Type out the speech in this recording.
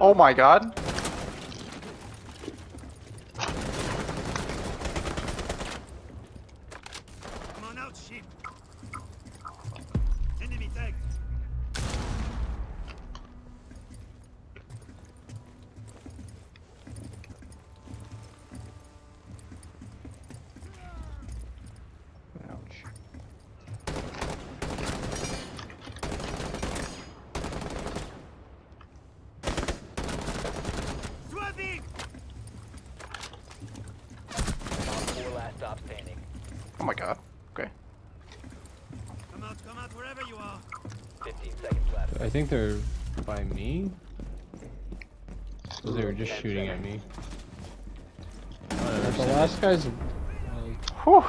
Oh my god. Come on out, sheep. My god. Okay. Come out, come out, wherever you are. 15 seconds left. I think they're by me. So they were just shooting at me. The last guy's Whew.